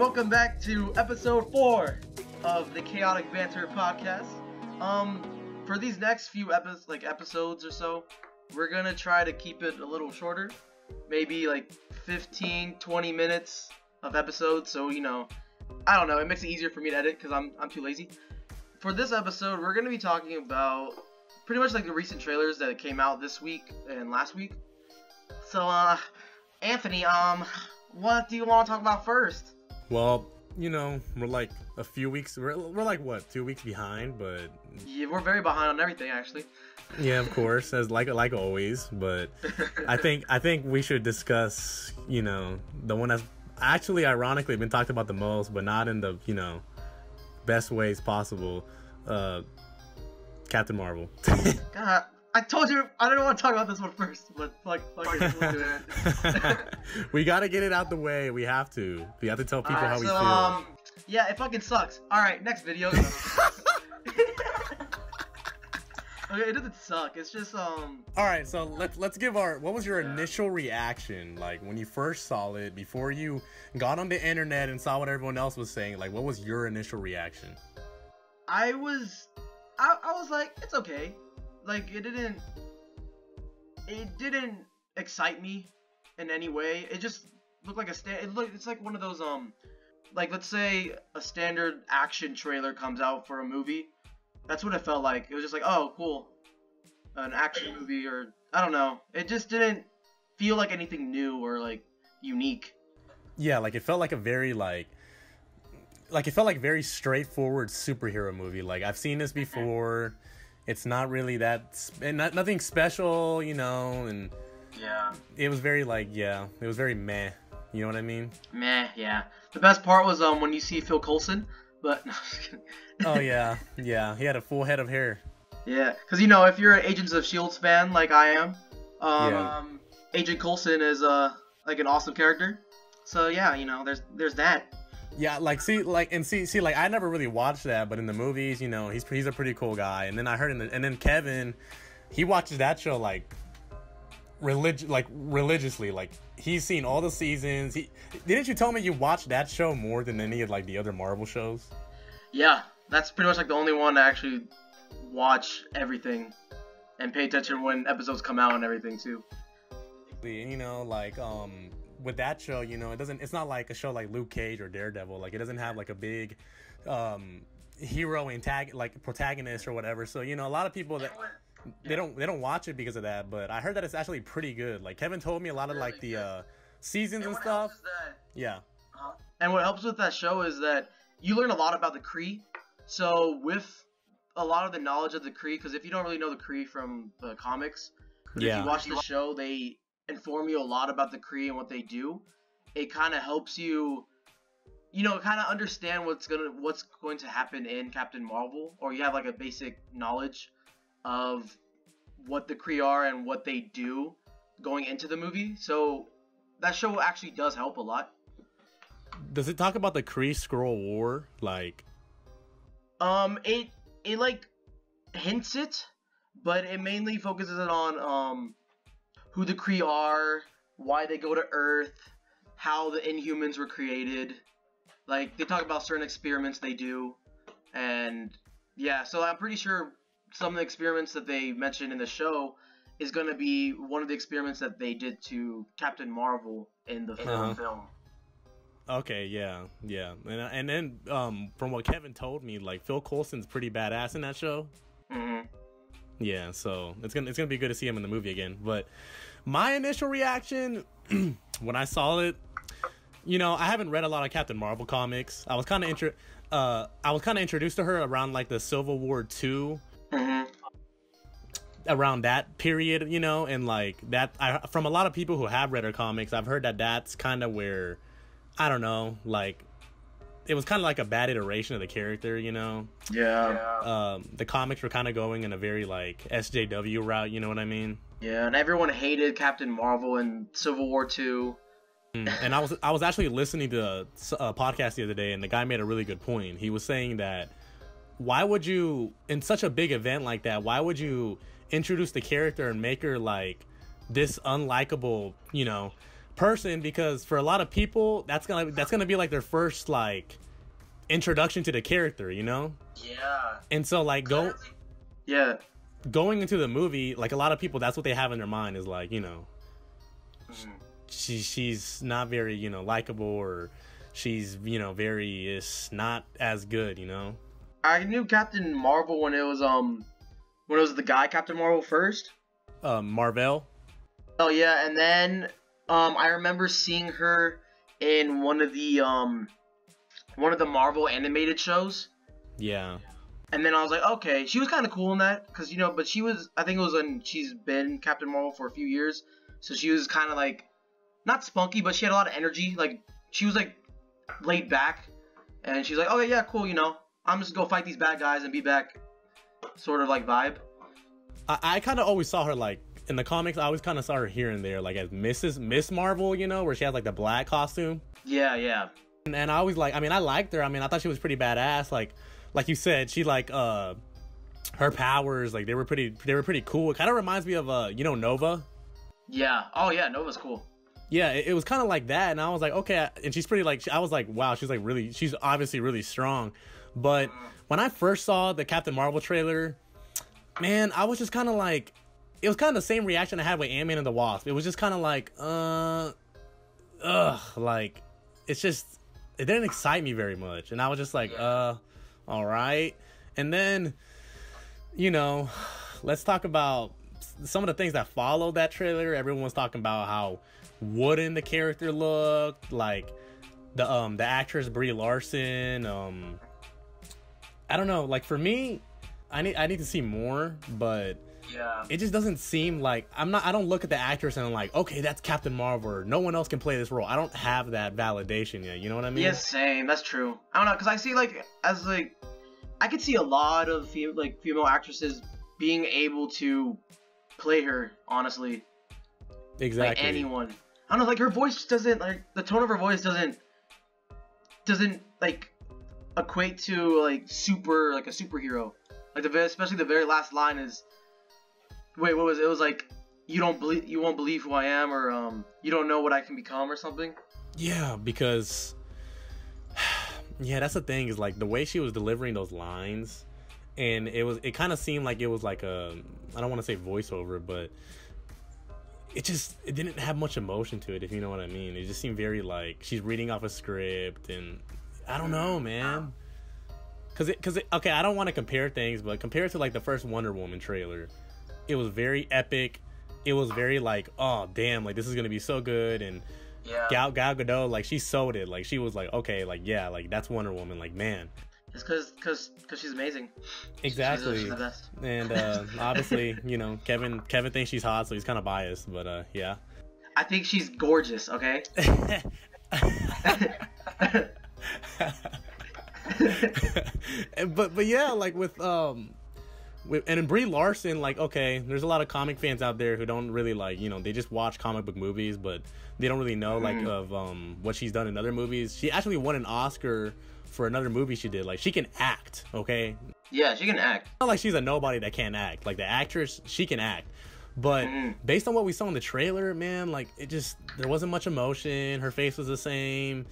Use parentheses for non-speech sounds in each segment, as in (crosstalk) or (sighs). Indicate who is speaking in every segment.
Speaker 1: welcome back to episode four of the Chaotic Banter podcast. Um, for these next few episodes, like episodes or so, we're gonna try to keep it a little shorter, maybe like 15, 20 minutes of episodes. So you know, I don't know, it makes it easier for me to edit because I'm I'm too lazy. For this episode, we're gonna be talking about pretty much like the recent trailers that came out this week and last week. So, uh, Anthony, um, what do you want to talk about first?
Speaker 2: Well, you know, we're like a few weeks. We're, we're like what, two weeks behind, but
Speaker 1: Yeah, we're very behind on everything, actually.
Speaker 2: yeah, of course, as like like always. But I (laughs) think I think we should discuss, you know, the one that's actually ironically been talked about the most, but not in the you know best ways possible. Uh, Captain Marvel. (laughs)
Speaker 1: God, I told you I don't want to talk about this one first, but like, fuck it, we'll do it. (laughs)
Speaker 2: we gotta get it out the way. We have to. We have to tell people
Speaker 1: Alright,
Speaker 2: how we feel.
Speaker 1: um, yeah, it fucking sucks. All right, next video. (laughs) (laughs) okay, it doesn't suck. It's just um.
Speaker 2: All right, so let's let's give our what was your initial reaction like when you first saw it before you got on the internet and saw what everyone else was saying like what was your initial reaction?
Speaker 1: I was, I, I was like, it's okay. Like it didn't, it didn't excite me in any way. It just looked like a stand. It looked, it's like one of those um, like let's say a standard action trailer comes out for a movie. That's what it felt like. It was just like, oh, cool, an action movie, or I don't know. It just didn't feel like anything new or like unique.
Speaker 2: Yeah, like it felt like a very like like it felt like very straightforward superhero movie. Like I've seen this before. It's not really that sp- and not, nothing special, you know, and
Speaker 1: Yeah.
Speaker 2: it was very like yeah, it was very meh. You know what I mean?
Speaker 1: Meh. Yeah. The best part was um when you see Phil Coulson, but (laughs) no, just.
Speaker 2: Oh yeah, yeah. He had a full head of hair.
Speaker 1: Yeah, because you know, if you're an Agents of Shield fan like I am, um,
Speaker 2: Yeah.
Speaker 1: um, Agent Coulson is uh like an awesome character. So yeah, you know, there's there's that.
Speaker 2: Yeah, like see, like and see, see, like I never really watched that, but in the movies, you know, he's he's a pretty cool guy. And then I heard in the, and then Kevin, he watches that show like relig like religiously. Like he's seen all the seasons. He didn't you tell me you watched that show more than any of like the other Marvel shows?
Speaker 1: Yeah, that's pretty much like the only one to actually watch everything and pay attention when episodes come out and everything too.
Speaker 2: And you know, like um with that show, you know, it doesn't it's not like a show like Luke Cage or Daredevil. Like it doesn't have like a big um hero antag like protagonist or whatever. So, you know, a lot of people that they don't they don't watch it because of that, but I heard that it's actually pretty good. Like Kevin told me a lot of like the uh seasons and stuff. Yeah.
Speaker 1: And what helps with that show is that you learn a lot about the Kree. So with a lot of the knowledge of the Kree, because if you don't really know the Kree from the comics, but if you watch the show, they inform you a lot about the Kree and what they do. It kind of helps you, you know, kind of understand what's gonna what's going to happen in Captain Marvel, or you have like a basic knowledge of what the Kree are and what they do going into the movie. So that show actually does help a lot.
Speaker 2: Does it talk about the Kree Skrull War? Like
Speaker 1: Um, it it like hints it, but it mainly focuses it on um who the Kree are, why they go to Earth, how the Inhumans were created. Like they talk about certain experiments they do, and yeah. So I'm pretty sure some of the experiments that they mentioned in the show is gonna be one of the experiments that they did to Captain Marvel in the
Speaker 2: Uh-huh.
Speaker 1: film.
Speaker 2: Okay, yeah, yeah, and and then um, from what Kevin told me, like Phil Coulson's pretty badass in that show.
Speaker 1: hmm
Speaker 2: Yeah, so it's gonna it's gonna be good to see him in the movie again. But my initial reaction (clears throat) when I saw it, you know, I haven't read a lot of Captain Marvel comics. I was kind of intro, uh, I was kind of introduced to her around like the Civil War two,
Speaker 1: hmm
Speaker 2: around that period, you know, and like that. I from a lot of people who have read her comics, I've heard that that's kind of where, I don't know, like. It was kind of like a bad iteration of the character, you know.
Speaker 1: Yeah.
Speaker 2: Um, the comics were kind of going in a very like SJW route, you know what I mean?
Speaker 1: Yeah, and everyone hated Captain Marvel in Civil War Two.
Speaker 2: Mm, (laughs) and I was I was actually listening to a, a podcast the other day, and the guy made a really good point. He was saying that why would you, in such a big event like that, why would you introduce the character and make her like this unlikable, you know, person because for a lot of people that's gonna that's gonna be like their first like introduction to the character, you know.
Speaker 1: Yeah.
Speaker 2: And so like go
Speaker 1: Yeah.
Speaker 2: Going into the movie, like a lot of people, that's what they have in their mind is like you know
Speaker 1: Mhm.
Speaker 2: she she's not very you know likable or she's you know very is not as good, you know.
Speaker 1: I knew Captain Marvel when it was um when it was the guy Captain Marvel first.
Speaker 2: Um, Marvel.
Speaker 1: Oh yeah, and then um I remember seeing her in one of the um one of the Marvel animated shows.
Speaker 2: Yeah.
Speaker 1: And then I was like, okay, she was kind of cool in that, cause you know, but she was, I think it was when she's been Captain Marvel for a few years, so she was kind of like, not spunky, but she had a lot of energy. Like she was like laid back, and she's like, okay, yeah, cool, you know, I'm just gonna go fight these bad guys and be back, sort of like vibe.
Speaker 2: I, I kind of always saw her like in the comics. I always kind of saw her here and there, like as Mrs. Miss Marvel, you know, where she has like the black costume.
Speaker 1: Yeah, yeah,
Speaker 2: And, and I always like, I mean, I liked her. I mean, I thought she was pretty badass. Like, like you said, she like uh, her powers, like they were pretty, they were pretty cool. It kind of reminds me of uh, you know, Nova.
Speaker 1: yeah. Oh yeah, Nova's cool.
Speaker 2: Yeah, it, it was kind of like that, and I was like, okay. And she's pretty like, I was like, wow, she's like really, she's obviously really strong. But when I first saw the Captain Marvel trailer, man, I was just kind of like, it was kind of the same reaction I had with Ant Man and the Wasp. It was just kind of like, uh, ugh, like it's just it didn't excite me very much, and I was just like, uh, all right. And then, you know, let's talk about some of the things that followed that trailer. Everyone was talking about how wooden the character looked, like the um the actress Brie Larson. Um, I don't know. Like for me, I need I need to see more, but
Speaker 1: Yeah.
Speaker 2: it just doesn't seem like I'm not. I don't look at the actress and I'm like, okay, that's Captain Marvel. Or no one else can play this role. I don't have that validation yet. You know what I mean?
Speaker 1: Yeah, same. That's true. I don't know, cause I see like as like I could see a lot of like female actresses being able to play her. Honestly,
Speaker 2: exactly.
Speaker 1: like anyone. I don't know, like her voice doesn't like the tone of her voice doesn't doesn't like equate to like super like a superhero. Like the especially the very last line is, wait, what was it? It was like you don't believe you won't believe who I am, or um you don't know what I can become, or something.
Speaker 2: Yeah, because (sighs) yeah, that's the thing is like the way she was delivering those lines, and it was it kind of seemed like it was like a I don't want to say voiceover, but it just it didn't have much emotion to it if you know what I mean. It just seemed very like she's reading off a script, and I don't know, man. Cause it, cause it, okay, I don't want to compare things, but compared to like the first Wonder Woman trailer, it was very epic. It was very like, oh damn, like this is gonna be so good, and
Speaker 1: Yeah.
Speaker 2: Gal Gal Gadot, like she sold it. Like she was like, okay, like yeah, like that's Wonder Woman. Like man,
Speaker 1: It's cause cause cause she's amazing.
Speaker 2: exactly.
Speaker 1: She's, she's the best.
Speaker 2: and uh, (laughs) obviously, you know, Kevin Kevin thinks she's hot, so he's kind of biased. But uh, yeah.
Speaker 1: I think she's gorgeous. Okay. (laughs) (laughs)
Speaker 2: but but yeah, like with um, with and in Brie Larson, like okay, there's a lot of comic fans out there who don't really like, you know, they just watch comic book movies, but they don't really know like
Speaker 1: Mhm.
Speaker 2: of um what she's done in other movies. She actually won an Oscar for another movie she did. Like she can act, okay.
Speaker 1: yeah, she can act.
Speaker 2: Not like she's a nobody that can't act. Like the actress, she can act. But
Speaker 1: Mhm.
Speaker 2: based on what we saw in the trailer, man, like it just there wasn't much emotion. Her face was the same.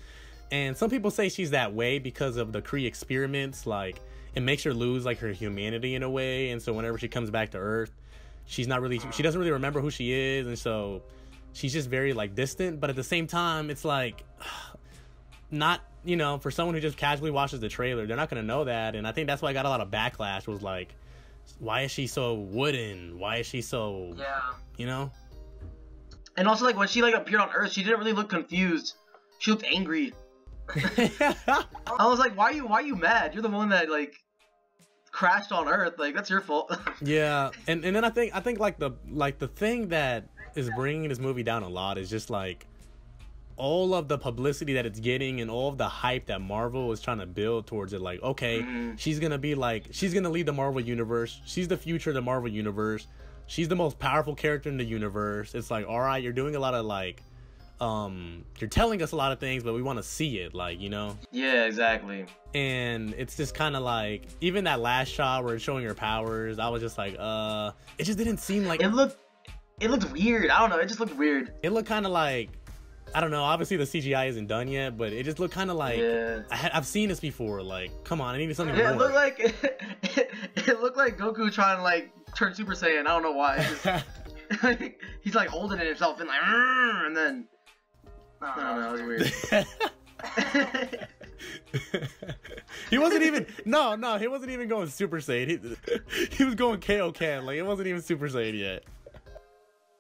Speaker 2: And some people say she's that way because of the Kree experiments. Like it makes her lose like her humanity in a way. And so whenever she comes back to Earth, she's not really she doesn't really remember who she is, and so she's just very like distant. But at the same time, it's like (sighs) not you know for someone who just casually watches the trailer, they're not gonna know that. And I think that's why I got a lot of backlash. Was like, why is she so wooden? Why is she so
Speaker 1: Yeah.
Speaker 2: you know?
Speaker 1: And also, like when she like appeared on Earth, she didn't really look confused. She looked angry. I was like, why are you why are you mad? You're the one that like crashed on Earth. Like that's your fault. (laughs)
Speaker 2: Yeah, and and then I think I think like the like the thing that is bringing this movie down a lot is just like all of the publicity that it's getting and all of the hype that Marvel is trying to build towards it. Like, okay,
Speaker 1: Mhm.
Speaker 2: she's gonna be like she's gonna lead the Marvel universe. She's the future of the Marvel universe. She's the most powerful character in the universe. It's like, all right, you're doing a lot of like, um, you're telling us a lot of things, but we want to see it, like you know
Speaker 1: yeah, exactly.
Speaker 2: and it's just kind of like even that last shot where it's showing her powers i was just like uh it just didn't seem like
Speaker 1: It looked it looked weird. I don't know. It just looked weird.
Speaker 2: it looked kind of like I don't know. Obviously, the CGI isn't done yet, but it just looked kind of like
Speaker 1: yeah.
Speaker 2: I had, I've seen this before. Like, come on, I needed something
Speaker 1: Yeah, (laughs) it looked like it, (laughs) it looked like Goku trying to like turn Super Saiyan. I don't know why. Just- (laughs) he's like holding it himself and like, and then Know. It was weird. (laughs) (laughs)
Speaker 2: he wasn't even no no he wasn't even going Super Saiyan. He, he was going Kaioken. Like it wasn't even Super Saiyan yet.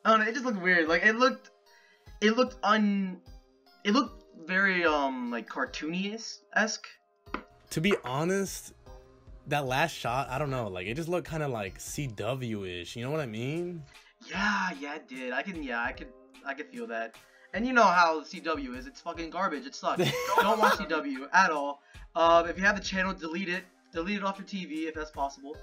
Speaker 1: I don't know. It just looked weird. Like it looked, it looked un, it looked very um like cartoony esque.
Speaker 2: To be honest, that last shot, I don't know. Like it just looked kind of like CW ish. You know what I mean?
Speaker 1: Yeah, yeah, it did. I can, yeah, I could, I could feel that. And you know how CW is. It's fucking garbage. It sucks. (laughs) Don't watch CW at all. Um, if you have the channel, delete it. Delete it off your TV if that's possible.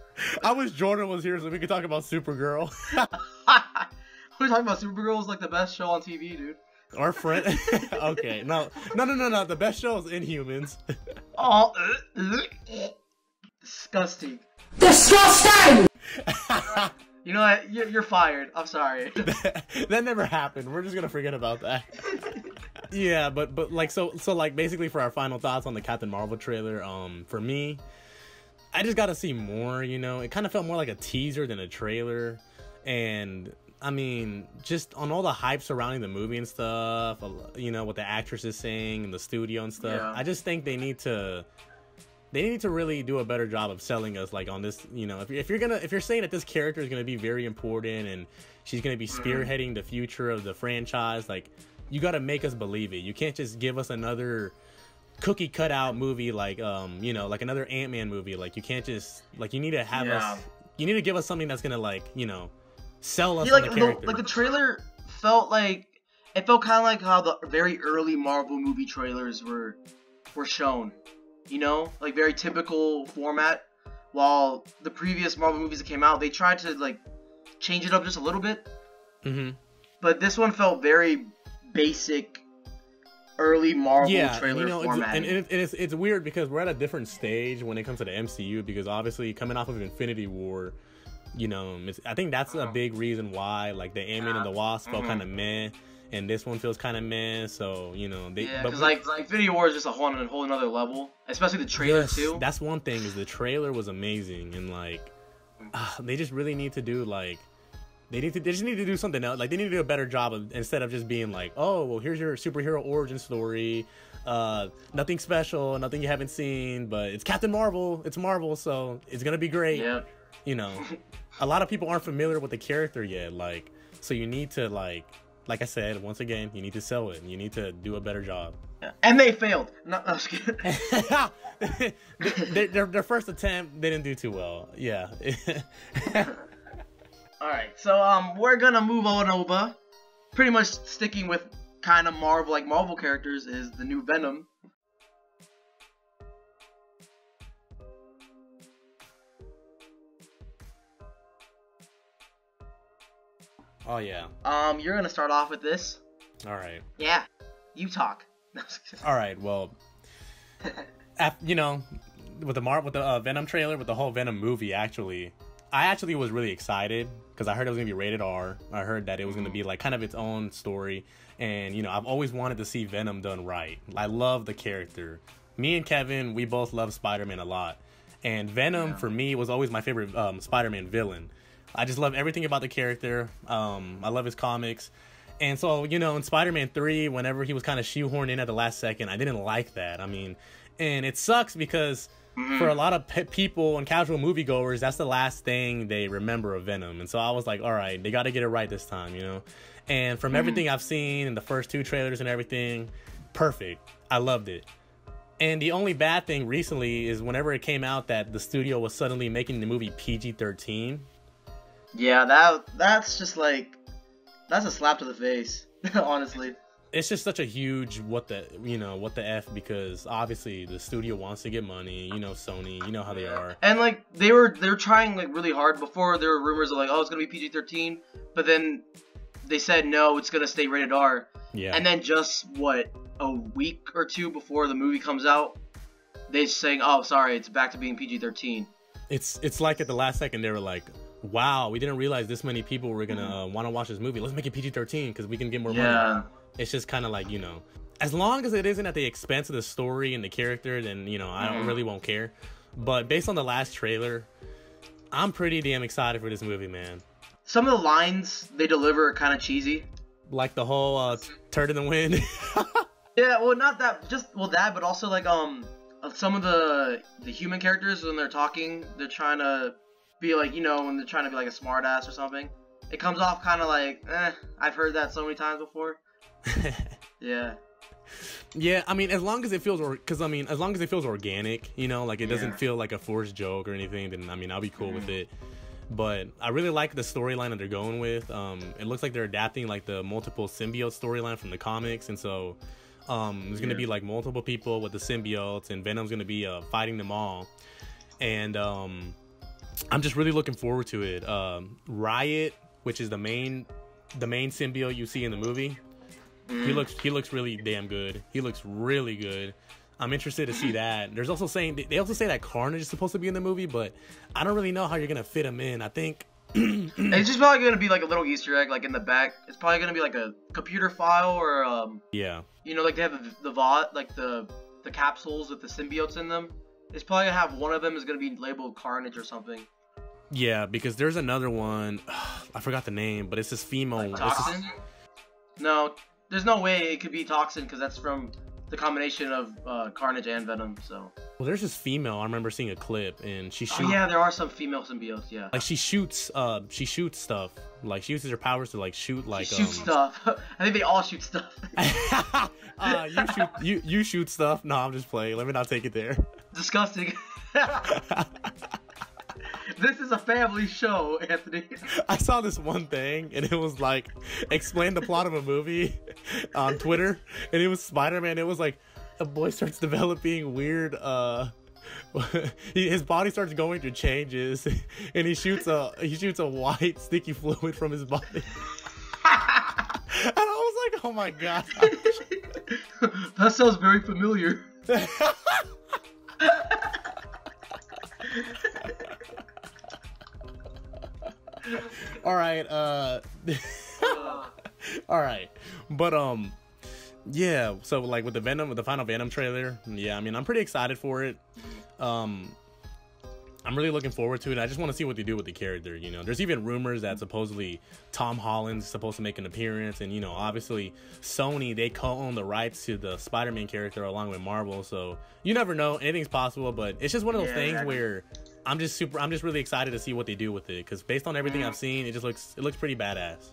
Speaker 2: I wish Jordan was here so we could talk about Supergirl. (laughs) (laughs)
Speaker 1: We're talking about Supergirl is like the best show on TV, dude.
Speaker 2: Our friend. okay, no, no, no, no, no. The best show is Inhumans.
Speaker 1: Oh, disgusting.
Speaker 3: Disgusting!
Speaker 1: You know what? You're, you're fired. I'm sorry. (laughs)
Speaker 2: that never happened. We're just gonna forget about that. (laughs) yeah, but but like so so like basically for our final thoughts on the Captain Marvel trailer, um, for me, I just got to see more. You know, it kind of felt more like a teaser than a trailer, and I mean, just on all the hype surrounding the movie and stuff, you know, what the actress is saying and the studio and stuff.
Speaker 1: Yeah.
Speaker 2: I just think they need to they need to really do a better job of selling us like on this you know if, if you're gonna if you're saying that this character is gonna be very important and she's gonna be spearheading the future of the franchise like you gotta make us believe it you can't just give us another cookie cutout movie like um you know like another ant-man movie like you can't just like you need to have
Speaker 1: Yeah.
Speaker 2: us you need to give us something that's gonna like you know sell us
Speaker 1: Yeah, like
Speaker 2: the
Speaker 1: the, like the trailer felt like it felt kind of like how the very early Marvel movie trailers were were shown. You know, like very typical format. While the previous Marvel movies that came out, they tried to like change it up just a little bit.
Speaker 2: hmm
Speaker 1: But this one felt very basic, early Marvel
Speaker 2: yeah,
Speaker 1: trailer
Speaker 2: you know, it's,
Speaker 1: format.
Speaker 2: and it, it's it's weird because we're at a different stage when it comes to the MCU because obviously coming off of Infinity War, you know, I think that's a big reason why like the Ant-Man and the Wasp felt
Speaker 1: Mhm.
Speaker 2: kind of meh, and this one feels kind of meh. So you know, they
Speaker 1: yeah, because like, like Infinity War is just a whole, a whole another level, especially the trailer
Speaker 2: yes,
Speaker 1: too.
Speaker 2: That's one thing is the trailer was amazing and like ah, they just really need to do like. They need to. They just need to do something else. Like they need to do a better job of instead of just being like, "Oh, well, here's your superhero origin story. Uh, nothing special, nothing you haven't seen, but it's Captain Marvel. It's Marvel, so it's gonna be great."
Speaker 1: yeah.
Speaker 2: You know, (laughs) a lot of people aren't familiar with the character yet. Like, so you need to like, like I said, once again, you need to sell it. And you need to do a better job.
Speaker 1: And they failed. No, was (laughs)
Speaker 2: their, their, their first attempt, they didn't do too well. Yeah. (laughs)
Speaker 1: Alright, so um we're gonna move on over. Pretty much sticking with kind of Marvel like Marvel characters is the new Venom.
Speaker 2: Oh yeah.
Speaker 1: Um you're gonna start off with this.
Speaker 2: All right.
Speaker 1: Yeah. You talk. (laughs) No, I was kidding.
Speaker 2: All right. Well, (laughs) you know, with the Mar- with the uh, Venom trailer, with the whole Venom movie, actually, I actually was really excited because I heard it was gonna be rated R. I heard that it was gonna be like kind of its own story, and you know, I've always wanted to see Venom done right. I love the character. Me and Kevin, we both love Spider-Man a lot, and Venom
Speaker 1: Yeah.
Speaker 2: for me was always my favorite um, Spider-Man villain. I just love everything about the character. Um, I love his comics. And so, you know, in Spider Man 3, whenever he was kind of shoehorned in at the last second, I didn't like that. I mean, and it sucks because for a lot of pe- people and casual moviegoers, that's the last thing they remember of Venom. And so I was like, all right, they got to get it right this time, you know? And from everything I've seen in the first two trailers and everything, perfect. I loved it. And the only bad thing recently is whenever it came out that the studio was suddenly making the movie PG 13.
Speaker 1: Yeah, that that's just like that's a slap to the face, (laughs) honestly.
Speaker 2: it's just such a huge what the you know what the f because obviously the studio wants to get money you know sony you know how they are
Speaker 1: And like they were they're trying like really hard before there were rumors of like oh it's gonna be PG thirteen, but then they said no it's gonna stay rated R.
Speaker 2: yeah
Speaker 1: And then just what a week or two before the movie comes out, they saying oh sorry it's back to being PG thirteen.
Speaker 2: it's it's like at the last second they were like wow we didn't realize this many people were gonna uh, want to watch this movie let's make it pg-13 because we can get more
Speaker 1: Yeah.
Speaker 2: money It's just kind of like you know, as long as it isn't at the expense of the story and the character, then you know I don't
Speaker 1: Mhm.
Speaker 2: really won't care. But based on the last trailer, I'm pretty damn excited for this movie, man.
Speaker 1: Some of the lines they deliver are kind of cheesy.
Speaker 2: Like the whole uh, turd in the wind. (laughs)
Speaker 1: Yeah, well, not that, just well that, but also like um, some of the the human characters when they're talking, they're trying to be like you know when they're trying to be like a smartass or something. It comes off kind of like, eh, I've heard that so many times before. (laughs) Yeah.
Speaker 2: Yeah, I mean, as long as it feels, because I mean, as long as it feels organic, you know, like it doesn't
Speaker 1: Yeah.
Speaker 2: feel like a forced joke or anything, then I mean, I'll be cool with
Speaker 1: Mhm.
Speaker 2: it. But I really like the storyline that they're going with. Um, it looks like they're adapting like the multiple symbiote storyline from the comics, and so um, there's gonna
Speaker 1: Yeah.
Speaker 2: be like multiple people with the symbiotes, and Venom's gonna be uh, fighting them all. And um, I'm just really looking forward to it. Um, Riot, which is the main the main symbiote you see in the movie, he
Speaker 1: Mhm.
Speaker 2: looks he looks really damn good. He looks really good. I'm interested to see (laughs) that. There's also saying they also say that Carnage is supposed to be in the movie, but I don't really know how you're gonna fit him in. I think
Speaker 1: It's just (clears throat) probably gonna be like a little Easter egg, like in the back. It's probably gonna be like a computer file or um,
Speaker 2: yeah,
Speaker 1: you know, like they have the the VOD, like the the capsules with the symbiotes in them. It's probably gonna have one of them is gonna be labeled Carnage or something.
Speaker 2: yeah, because there's another one. (sighs) I forgot the name, but it's this female. this-
Speaker 1: Toxin? No, there's no way it could be Toxin because that's from the combination of uh, Carnage and Venom. So.
Speaker 2: well, there's this female. I remember seeing a clip, and she
Speaker 1: Oh
Speaker 2: shoots.
Speaker 1: yeah, there are some female symbiotes. Yeah.
Speaker 2: Like she shoots, uh, she shoots stuff. Like she uses her powers to like shoot, like
Speaker 1: shoot
Speaker 2: um,
Speaker 1: stuff. (laughs) I think they all shoot stuff. (laughs)
Speaker 2: uh, you shoot, you you shoot stuff. No, I'm just playing. Let me not take it there.
Speaker 1: Disgusting. (laughs) this is a family show, Anthony. (laughs)
Speaker 2: I saw this one thing and it was like explain the plot of a movie (laughs) on Twitter and it was Spider-Man. It was like a boy starts developing weird uh his body starts going through changes and he shoots a he shoots a white sticky fluid from his body. and I was like, "Oh my god."
Speaker 1: that sounds very familiar.
Speaker 2: All right, uh (laughs) All right, but um, yeah. So like with the Venom, with the final Venom trailer, yeah. I mean, I'm pretty excited for it. Um, I'm really looking forward to it. I just want to see what they do with the character. You know, there's even rumors that supposedly Tom Holland's supposed to make an appearance, and you know, obviously Sony they co-own the rights to the Spider-Man character along with Marvel. So you never know, anything's possible. But it's just one of those
Speaker 1: Yeah,
Speaker 2: things
Speaker 1: exactly.
Speaker 2: where. I'm just super. I'm just really excited to see what they do with it because based on everything
Speaker 1: Mhm.
Speaker 2: I've seen, it just looks it looks pretty badass.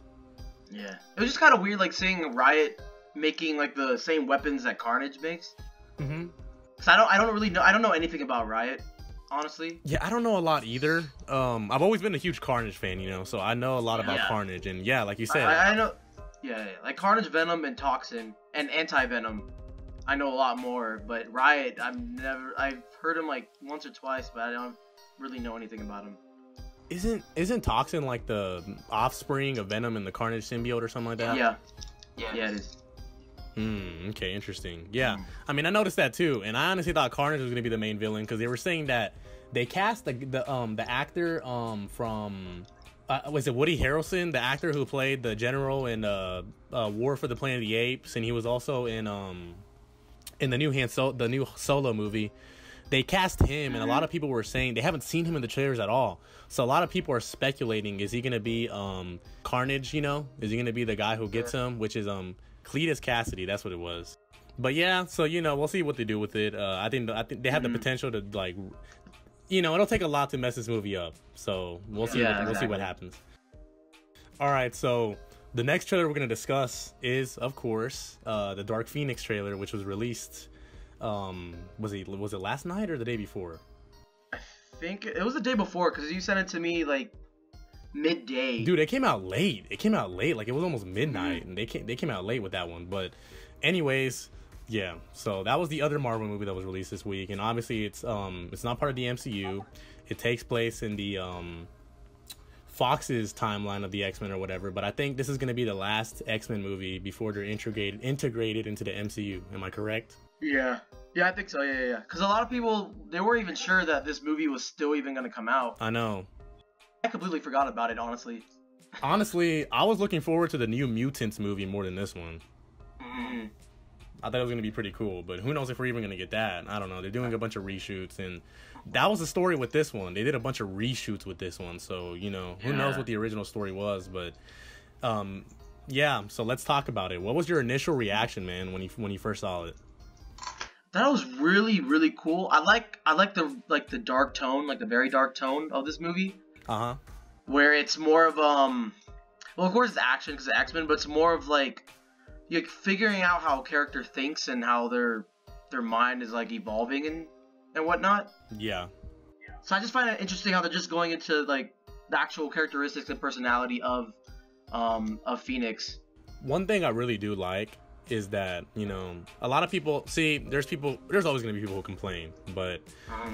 Speaker 1: yeah. It was just kind of weird, like seeing Riot making like the same weapons that Carnage makes.
Speaker 2: Mm-hmm.
Speaker 1: Cause I don't, I don't really know, I don't know anything about Riot, honestly.
Speaker 2: Yeah, I don't know a lot either. Um, I've always been a huge Carnage fan, you know, so I know a lot about
Speaker 1: Yeah.
Speaker 2: Carnage, and yeah, like you said,
Speaker 1: I, I know, yeah, yeah, like Carnage, Venom, and Toxin, and Anti Venom. I know a lot more, but Riot, I've never, I've heard him like once or twice, but I don't really know anything about him.
Speaker 2: isn't isn't Toxin like the offspring of Venom and the Carnage symbiote or something like that?
Speaker 1: Yeah, yeah, yeah it is.
Speaker 2: Hmm. Okay. Interesting. Yeah.
Speaker 1: Mm.
Speaker 2: I mean, I noticed that too, and I honestly thought Carnage was gonna be the main villain because they were saying that they cast the the um the actor um from. Uh, was it Woody Harrelson, the actor who played the general in uh, uh, War for the Planet of the Apes, and he was also in um in the new Han so- the new Solo movie. They cast him, and a lot of people were saying they haven't seen him in the trailers at all. So a lot of people are speculating: is he gonna be um Carnage? You know, is he gonna be the guy who gets him? Which is um Cletus Kasady. That's what it was. But yeah, so you know, we'll see what they do with it. Uh, I think I think they have
Speaker 1: Mhm.
Speaker 2: the potential to like, you know, it'll take a lot to mess this movie up. So we'll see.
Speaker 1: Yeah,
Speaker 2: what, We'll see what happens. All right, so the next trailer we're gonna discuss is, of course, uh, the Dark Phoenix trailer, which was released. Um, was it was it last night or the day before?
Speaker 1: I think it was the day before because you sent it to me like midday.
Speaker 2: Dude, it came out late. It came out late. Like it was almost midnight, and they came they came out late with that one. But, anyways, yeah. So that was the other Marvel movie that was released this week, and obviously it's um it's not part of the MCU. It takes place in the um Fox's timeline of the X Men or whatever. But I think this is gonna be the last X Men movie before they're integrated integrated into the MCU. Am I correct?
Speaker 1: Yeah. Yeah, I think so. Yeah, yeah, yeah. Because a lot of people they weren't even sure that this movie was still even gonna come out.
Speaker 2: I know.
Speaker 1: I completely forgot about it, honestly.
Speaker 2: Honestly, I was looking forward to the New Mutants movie more than this one.
Speaker 1: Mhm.
Speaker 2: I thought it was gonna be pretty cool, but who knows if we're even gonna get that? I don't know. They're doing a bunch of reshoots, and that was the story with this one. They did a bunch of reshoots with this one, so you know who knows what the original story was, but um, yeah. So let's talk about it. What was your initial reaction, man, when you when you first saw it?
Speaker 1: That was really really cool. I like I like the like the dark tone, like the very dark tone of this movie,
Speaker 2: Uh huh.
Speaker 1: where it's more of um, well of course it's action because it's X Men, but it's more of like like figuring out how a character thinks and how their their mind is like evolving and and whatnot.
Speaker 2: Yeah.
Speaker 1: So I just find it interesting how they're just going into like the actual characteristics and personality of um of Phoenix.
Speaker 2: One thing I really do like is that you know a lot of people see there's people there's always gonna be people who complain, but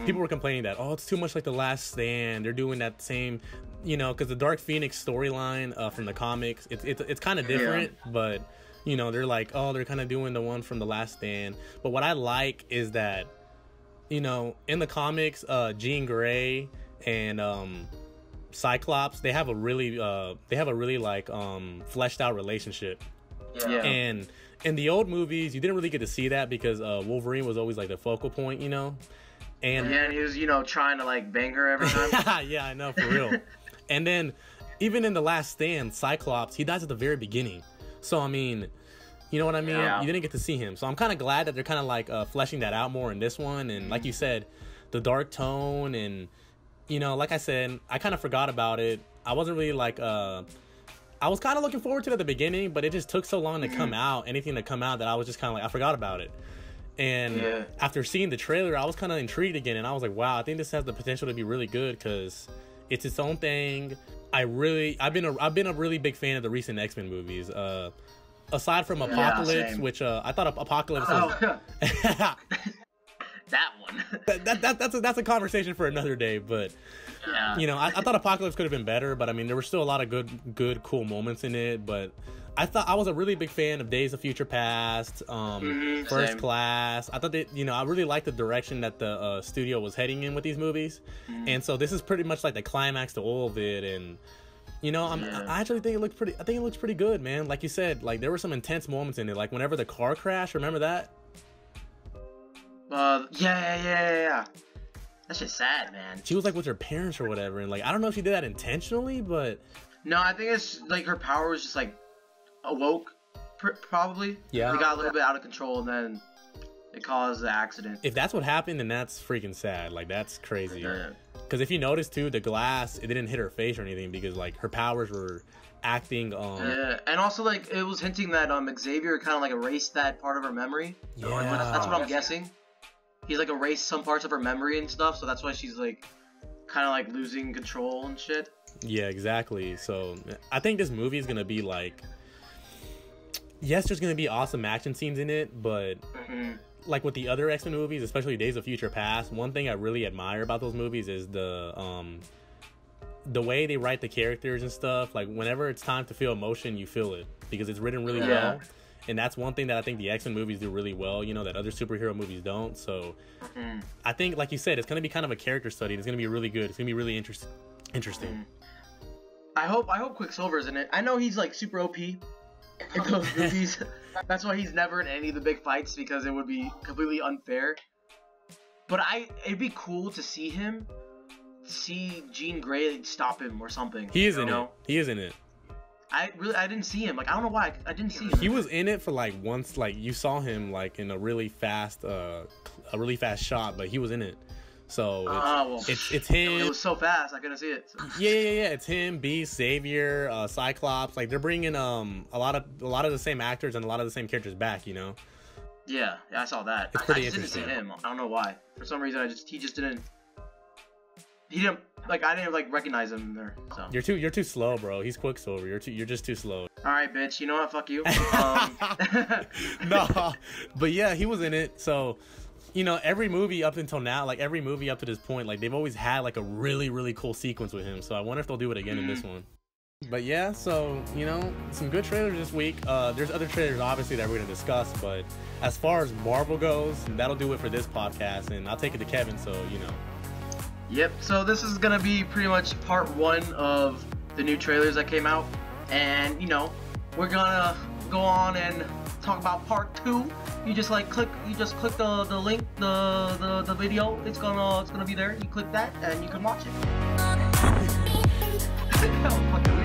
Speaker 2: people were complaining that oh it's too much like the last stand they're doing that same you know because the dark phoenix storyline uh, from the comics it's it's, it's kind of different but you know they're like oh they're kind of doing the one from the last stand. But what i like is that you know in the comics uh jean grey and um cyclops they have a really uh they have a really like um fleshed out relationship.
Speaker 1: Yeah.
Speaker 2: and in the old movies you didn't really get to see that because uh wolverine was always like the focal point you know and
Speaker 1: Yeah, and he was, you know, trying to like bang her every time. (laughs)
Speaker 2: yeah, I know for real. (laughs) and then even in the Last Stand, Cyclops he dies at the very beginning. So I mean, you know what I mean?
Speaker 1: Yeah.
Speaker 2: You didn't get to see him. So I'm kind of glad that they're kind of like uh, fleshing that out more in this one. And like you said, the dark tone and you know, like I said, I kind of forgot about it. I wasn't really like uh I was kind of looking forward to it at the beginning, but it just took so long to come out, anything to come out that I was just kind of like I forgot about it. And
Speaker 1: Yeah.
Speaker 2: after seeing the trailer, I was kind of intrigued again, and I was like, "Wow, I think this has the potential to be really good because it's its own thing." I really, I've been, a, I've been a really big fan of the recent X Men movies. Uh, aside from Apocalypse,
Speaker 1: same.
Speaker 2: which uh, I thought Apocalypse was,
Speaker 1: oh, (laughs) (laughs) that one.
Speaker 2: that, that, that, that's a, that's a conversation for another day. But
Speaker 1: yeah.
Speaker 2: you know, I, I thought Apocalypse could have been better, but I mean, there were still a lot of good, good, cool moments in it. But I thought I was a really big fan of Days of Future Past, um,
Speaker 1: Mhm,
Speaker 2: First
Speaker 1: same.
Speaker 2: Class. I thought that you know, I really liked the direction that the uh, studio was heading in with these movies,
Speaker 1: Mm-hmm.
Speaker 2: and so this is pretty much like the climax to all of it, and. You know, I'm,
Speaker 1: Yeah.
Speaker 2: I actually think it looks pretty. I think it looks pretty good, man. Like you said, like there were some intense moments in it. Like whenever the car crash, remember that?
Speaker 1: Uh, yeah, yeah, yeah, yeah. That's just sad, man.
Speaker 2: She was like with her parents or whatever, and like I don't know if she did that intentionally, but
Speaker 1: No, I think it's like her power was just like awoke, pr- probably.
Speaker 2: Yeah.
Speaker 1: It got a little bit out of control, and then it caused the accident.
Speaker 2: if that's what happened, then that's freaking sad. Like that's crazy.
Speaker 1: Yeah.
Speaker 2: Because if you notice too, the glass it didn't hit her face or anything because like her powers were acting. Um,
Speaker 1: Yeah, and also like it was hinting that um Xavier kind of like erased that part of her memory.
Speaker 2: yeah.
Speaker 1: That's, that's what I'm guessing. He's like erased some parts of her memory and stuff, so that's why she's like kind of like losing control and shit.
Speaker 2: Yeah, exactly. So I think this movie is gonna be like, yes, there's gonna be awesome action scenes in it, but
Speaker 1: hmm
Speaker 2: like with the other X Men movies, especially Days of Future Past, one thing I really admire about those movies is the um the way they write the characters and stuff. Like whenever it's time to feel emotion, you feel it because it's written really
Speaker 1: Yeah.
Speaker 2: well. And that's one thing that I think the X Men movies do really well, you know, that other superhero movies don't. So
Speaker 1: hmm
Speaker 2: I think, like you said, it's gonna be kind of a character study. and It's gonna be really good. It's gonna be really interesting. Interesting.
Speaker 1: I hope I hope Quicksilver's in it. I know he's like super OP in those (laughs) movies. That's why he's never in any of the big fights because it would be completely unfair. But I it'd be cool to see him see Jean Grey stop him or something.
Speaker 2: He is
Speaker 1: you
Speaker 2: in
Speaker 1: know?
Speaker 2: it. He is in it.
Speaker 1: I really I didn't see him. Like I don't know why I, I didn't see him.
Speaker 2: He was in it for like once, like you saw him like in a really fast, uh, a really fast shot, but he was in it. So it's,
Speaker 1: Ah, well,
Speaker 2: it's it's
Speaker 1: it was so fast I couldn't see it. So-
Speaker 2: Yeah, yeah, yeah. It's him, Beast, Xavier, uh, Cyclops. Like they're bringing um a lot of a lot of the same actors and a lot of the same characters back. You know.
Speaker 1: Yeah, yeah, I saw that.
Speaker 2: It's
Speaker 1: I-
Speaker 2: pretty
Speaker 1: I, just didn't see him. I don't know why. For some reason, I just he just didn't. He didn't like I didn't like recognize him there. So
Speaker 2: You're too you're too slow, bro. He's Quicksilver. You're too you're just too slow.
Speaker 1: all right, bitch. You know what? Fuck you. (laughs) Um, (laughs)
Speaker 2: no, but yeah, he was in it. So, you know, every movie up until now, like every movie up to this point, like they've always had like a really, really cool sequence with him. So I wonder if they'll do it again in this one. But yeah, so you know, some good trailers this week. Uh, there's other trailers obviously that we're gonna discuss, but as far as Marvel goes, that'll do it for this podcast. And I'll take it to Kevin. So you know,
Speaker 1: Yep. So this is gonna be pretty much part one of the new trailers that came out, and you know, we're gonna go on and talk about part two, you just like click, you just click the the link, the the, the video. It's gonna it's gonna be there. You click that and you can watch it. (laughs)